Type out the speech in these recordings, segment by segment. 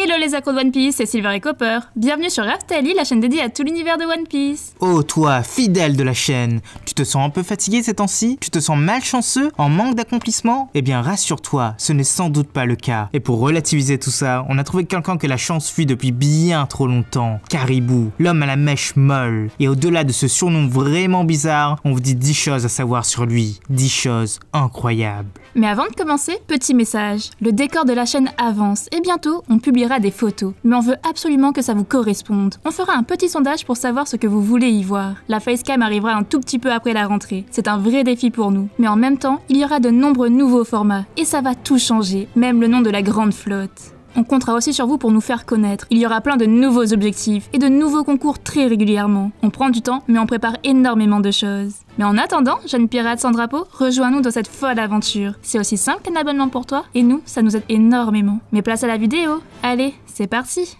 Hello les accros de One Piece, c'est Silver et Copper. Bienvenue sur Raftali, la chaîne dédiée à tout l'univers de One Piece. Oh toi, fidèle de la chaîne, tu te sens un peu fatigué ces temps-ci? Tu te sens malchanceux, en manque d'accomplissement? Eh bien rassure-toi, ce n'est sans doute pas le cas. Et pour relativiser tout ça, on a trouvé quelqu'un que la chance fuit depuis bien trop longtemps. Caribou, l'homme à la mèche molle. Et au-delà de ce surnom vraiment bizarre, on vous dit 10 choses à savoir sur lui. 10 choses incroyables. Mais avant de commencer, petit message. Le décor de la chaîne avance et bientôt on publiera des photos. Mais on veut absolument que ça vous corresponde. On fera un petit sondage pour savoir ce que vous voulez y voir. La facecam arrivera un tout petit peu après la rentrée. C'est un vrai défi pour nous. Mais en même temps, il y aura de nombreux nouveaux formats. Et ça va tout changer, même le nom de la grande flotte. On comptera aussi sur vous pour nous faire connaître. Il y aura plein de nouveaux objectifs et de nouveaux concours très régulièrement. On prend du temps, mais on prépare énormément de choses. Mais en attendant, jeune pirate sans drapeau, rejoins-nous dans cette folle aventure. C'est aussi simple qu'un abonnement pour toi, et nous, ça nous aide énormément. Mais place à la vidéo. Allez, c'est parti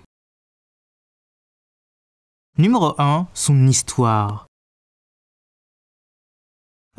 Numéro 1, son histoire.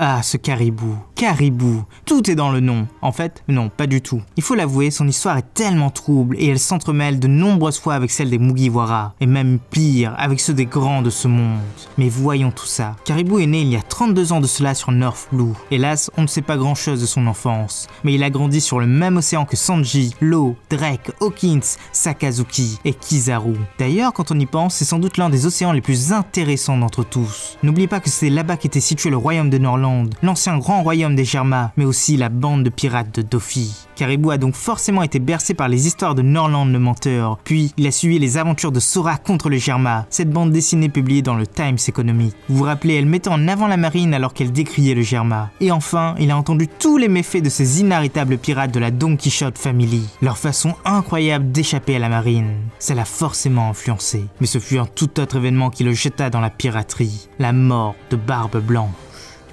Ah, ce caribou. Caribou. Tout est dans le nom. En fait, non, pas du tout. Il faut l'avouer, son histoire est tellement trouble et elle s'entremêle de nombreuses fois avec celle des Mugiwara, et même pire, avec ceux des grands de ce monde. Mais voyons tout ça. Caribou est né il y a 32 ans de cela sur North Blue. Hélas, on ne sait pas grand chose de son enfance, mais il a grandi sur le même océan que Sanji, Law, Drake, Hawkins, Sakazuki et Kizaru. D'ailleurs, quand on y pense, c'est sans doute l'un des océans les plus intéressants d'entre tous. N'oubliez pas que c'est là-bas qu'était situé le royaume de Norland l'ancien grand royaume des Germas, mais aussi la bande de pirates de Dofi. Caribou a donc forcément été bercé par les histoires de Norland le menteur, puis il a suivi les aventures de Sora contre le Germa, cette bande dessinée publiée dans le Times Economic. Vous vous rappelez, elle mettait en avant la marine alors qu'elle décriait le Germa. Et enfin, il a entendu tous les méfaits de ces inarrêtables pirates de la Don Quichotte Family, leur façon incroyable d'échapper à la marine. Ça l'a forcément influencé, mais ce fut un tout autre événement qui le jeta dans la piraterie, la mort de Barbe Blanche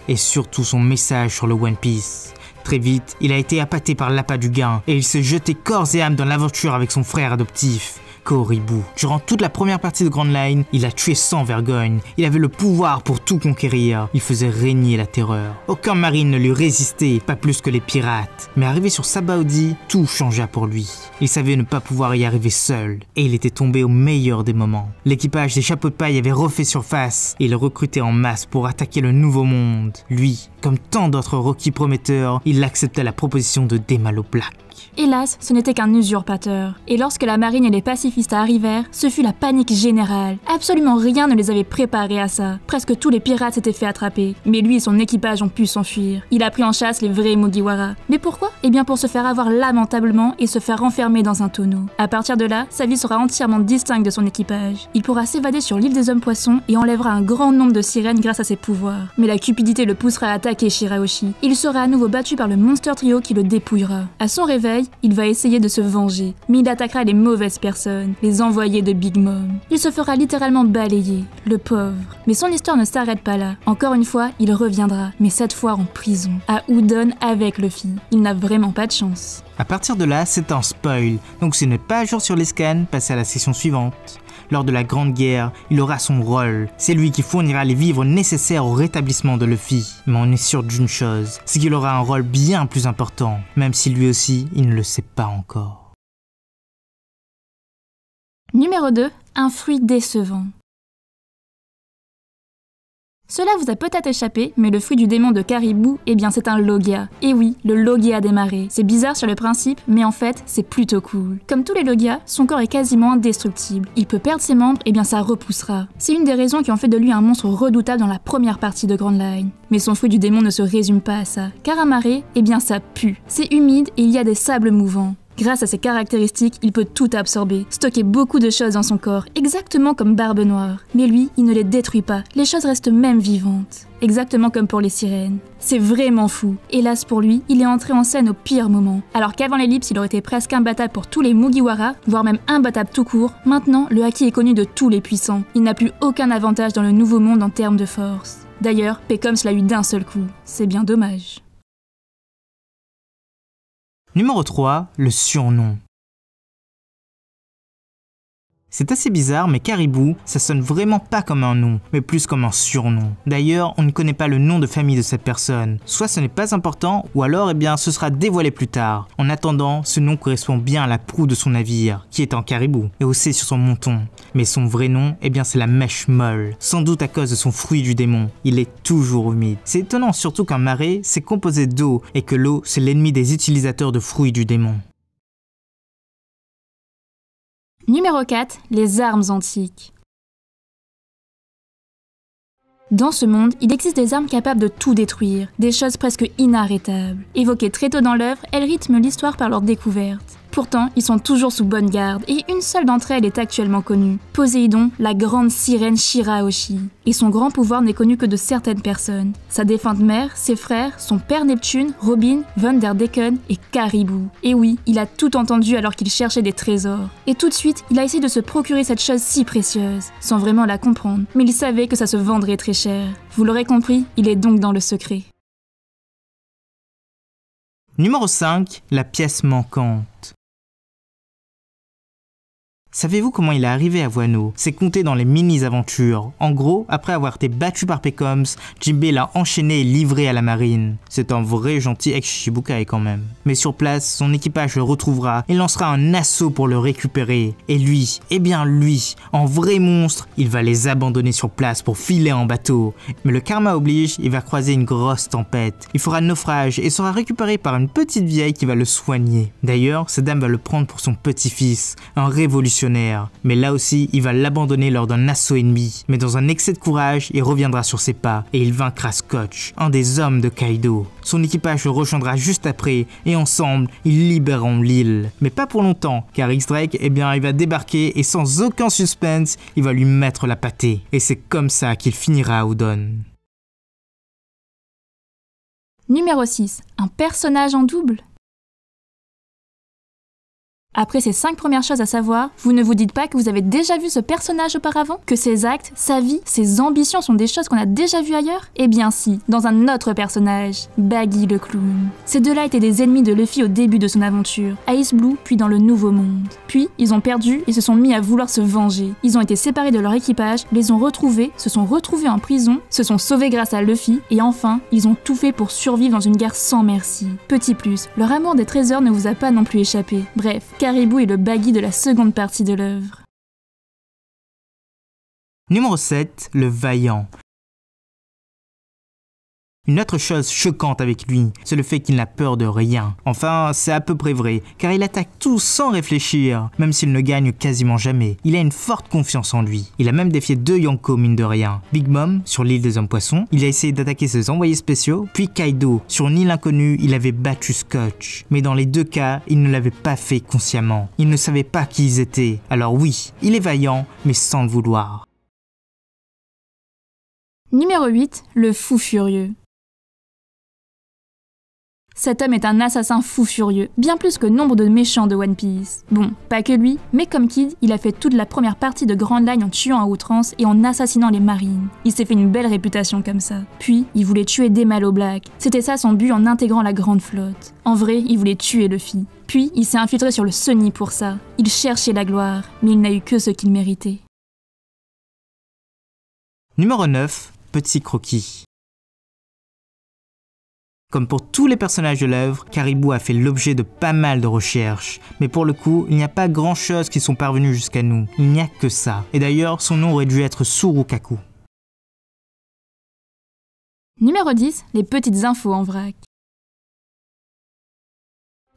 et surtout son message sur le One Piece. Très vite, il a été appâté par l'appât du gain et il s'est jeté corps et âme dans l'aventure avec son frère adoptif. Korribu. Durant toute la première partie de Grand Line, il a tué sans vergogne. Il avait le pouvoir pour tout conquérir. Il faisait régner la terreur. Aucun marine ne lui résistait, pas plus que les pirates. Mais arrivé sur Sabaudi, tout changea pour lui. Il savait ne pas pouvoir y arriver seul. Et il était tombé au meilleur des moments. L'équipage des chapeaux de paille avait refait surface. Et il recrutait en masse pour attaquer le nouveau monde. Lui, comme tant d'autres Rocky prometteurs, il accepta la proposition de Demalo Black. Hélas, ce n'était qu'un usurpateur. Et lorsque la marine et les arrivèrent, ce fut la panique générale. Absolument rien ne les avait préparés à ça. Presque tous les pirates s'étaient fait attraper. Mais lui et son équipage ont pu s'enfuir. Il a pris en chasse les vrais Mugiwara. Mais pourquoi? Eh bien pour se faire avoir lamentablement et se faire enfermer dans un tonneau. À partir de là, sa vie sera entièrement distincte de son équipage. Il pourra s'évader sur l'île des hommes poissons et enlèvera un grand nombre de sirènes grâce à ses pouvoirs. Mais la cupidité le poussera à attaquer Shiraoshi. Il sera à nouveau battu par le Monster Trio qui le dépouillera. À son réveil, il va essayer de se venger, mais il attaquera les mauvaises personnes, les envoyés de Big Mom. Il se fera littéralement balayer, le pauvre. Mais son histoire ne s'arrête pas là. Encore une fois, il reviendra, mais cette fois en prison, à Udon avec Luffy. Il n'a vraiment pas de chance. À partir de là, c'est un spoil, donc ce n'est pas à jour sur les scans, passez à la section suivante. Lors de la Grande Guerre, il aura son rôle. C'est lui qui fournira les vivres nécessaires au rétablissement de Luffy. Mais on est sûr d'une chose, c'est qu'il aura un rôle bien plus important, même si lui aussi, il ne le sait pas encore. Numéro 2. Un fruit décevant. Cela vous a peut-être échappé, mais le fruit du démon de Caribou, eh bien c'est un Logia. Et oui, le Logia des marées. C'est bizarre sur le principe, mais en fait, c'est plutôt cool. Comme tous les Logias, son corps est quasiment indestructible. Il peut perdre ses membres, et eh bien ça repoussera. C'est une des raisons qui ont fait de lui un monstre redoutable dans la première partie de Grand Line. Mais son fruit du démon ne se résume pas à ça, car à marée, eh bien ça pue. C'est humide et il y a des sables mouvants. Grâce à ses caractéristiques, il peut tout absorber, stocker beaucoup de choses dans son corps, exactement comme Barbe Noire. Mais lui, il ne les détruit pas, les choses restent même vivantes. Exactement comme pour les sirènes. C'est vraiment fou. Hélas pour lui, il est entré en scène au pire moment. Alors qu'avant l'ellipse, il aurait été presque imbattable pour tous les Mugiwara, voire même imbattable tout court, maintenant, le Haki est connu de tous les puissants. Il n'a plus aucun avantage dans le nouveau monde en termes de force. D'ailleurs, Pecoms l'a eu d'un seul coup. C'est bien dommage. Numéro 3, le surnom. C'est assez bizarre, mais Caribou, ça sonne vraiment pas comme un nom, mais plus comme un surnom. D'ailleurs, on ne connaît pas le nom de famille de cette personne. Soit ce n'est pas important, ou alors, eh bien, ce sera dévoilé plus tard. En attendant, ce nom correspond bien à la proue de son navire, qui est en caribou, et aussi sur son monton. Mais son vrai nom, eh bien, c'est la mèche molle, sans doute à cause de son fruit du démon. Il est toujours humide. C'est étonnant surtout qu'un marais, c'est composé d'eau, et que l'eau, c'est l'ennemi des utilisateurs de fruits du démon. Numéro 4. Les armes antiques. Dans ce monde, il existe des armes capables de tout détruire, des choses presque inarrêtables. Évoquées très tôt dans l'œuvre, elles rythment l'histoire par leur découverte. Pourtant, ils sont toujours sous bonne garde, et une seule d'entre elles est actuellement connue. Poséidon, la grande sirène Shiraoshi. Et son grand pouvoir n'est connu que de certaines personnes. Sa défunte mère, ses frères, son père Neptune, Robin, Van der Decken et Caribou. Et oui, il a tout entendu alors qu'il cherchait des trésors. Et tout de suite, il a essayé de se procurer cette chose si précieuse, sans vraiment la comprendre. Mais il savait que ça se vendrait très cher. Vous l'aurez compris, il est donc dans le secret. Numéro 5. La pièce manquante. Savez-vous comment il est arrivé à Wano? C'est compté dans les mini-aventures. En gros, après avoir été battu par Pecoms, Jinbei l'a enchaîné et livré à la marine. C'est un vrai gentil ex-Shibukai quand même. Mais sur place, son équipage le retrouvera et lancera un assaut pour le récupérer. Et lui, eh bien lui, en vrai monstre, il va les abandonner sur place pour filer en bateau. Mais le karma oblige, il va croiser une grosse tempête. Il fera naufrage et sera récupéré par une petite vieille qui va le soigner. D'ailleurs, cette dame va le prendre pour son petit-fils, un révolutionnaire mais là aussi, il va l'abandonner lors d'un assaut ennemi. Mais dans un excès de courage, il reviendra sur ses pas et il vaincra Scotch, un des hommes de Kaido. Son équipage le rejoindra juste après et ensemble, ils libéreront l'île. Mais pas pour longtemps, car X-Drake, eh bien, il va débarquer et sans aucun suspense, il va lui mettre la pâtée. Et c'est comme ça qu'il finira à Udon. Numéro 6. Un personnage en double après ces cinq premières choses à savoir, vous ne vous dites pas que vous avez déjà vu ce personnage auparavant Que ses actes, sa vie, ses ambitions sont des choses qu'on a déjà vues ailleurs? Eh bien si, dans un autre personnage, Baggy le clown. Ces deux-là étaient des ennemis de Luffy au début de son aventure, à Ice Blue puis dans le Nouveau Monde. Puis, ils ont perdu et se sont mis à vouloir se venger. Ils ont été séparés de leur équipage, les ont retrouvés, se sont retrouvés en prison, se sont sauvés grâce à Luffy, et enfin, ils ont tout fait pour survivre dans une guerre sans merci. Petit plus, leur amour des trésors ne vous a pas non plus échappé. Bref, Caribou est le baggy de la seconde partie de l'œuvre. Numéro 7. Le Vaillant. Une autre chose choquante avec lui, c'est le fait qu'il n'a peur de rien. Enfin, c'est à peu près vrai, car il attaque tout sans réfléchir, même s'il ne gagne quasiment jamais. Il a une forte confiance en lui. Il a même défié deux Yonko mine de rien. Big Mom, sur l'île des hommes poissons, il a essayé d'attaquer ses envoyés spéciaux, puis Kaido, sur une île inconnue, il avait battu Scotch. Mais dans les deux cas, il ne l'avait pas fait consciemment. Il ne savait pas qui ils étaient. Alors oui, il est vaillant, mais sans le vouloir. Numéro 8. Le fou furieux. Cet homme est un assassin fou furieux, bien plus que nombre de méchants de One Piece. Bon, pas que lui, mais comme Kid, il a fait toute la première partie de Grand Line en tuant à outrance et en assassinant les marines. Il s'est fait une belle réputation comme ça. Puis, il voulait tuer des Malo Black. C'était ça son but en intégrant la grande flotte. En vrai, il voulait tuer Luffy. Puis, il s'est infiltré sur le Sunny pour ça. Il cherchait la gloire, mais il n'a eu que ce qu'il méritait. Numéro 9. Petit croquis. Comme pour tous les personnages de l'œuvre, Caribou a fait l'objet de pas mal de recherches, mais pour le coup, il n'y a pas grand chose qui sont parvenus jusqu'à nous, il n'y a que ça. Et d'ailleurs, son nom aurait dû être Surukaku. Numéro 10, les petites infos en vrac.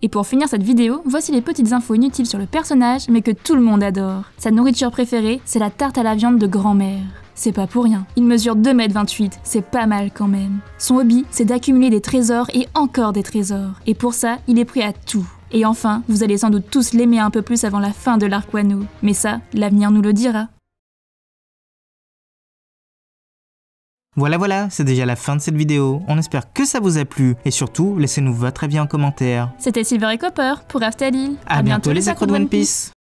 Et pour finir cette vidéo, voici les petites infos inutiles sur le personnage, mais que tout le monde adore. Sa nourriture préférée, c'est la tarte à la viande de grand-mère. C'est pas pour rien. Il mesure 2m28, c'est pas mal quand même. Son hobby, c'est d'accumuler des trésors et encore des trésors. Et pour ça, il est prêt à tout. Et enfin, vous allez sans doute tous l'aimer un peu plus avant la fin de l'arc Wano. Mais ça, l'avenir nous le dira. Voilà voilà, c'est déjà la fin de cette vidéo. On espère que ça vous a plu et surtout, laissez-nous votre avis en commentaire. C'était Silver et Copper pour Aftalil. A, bientôt, les accros de One Piece.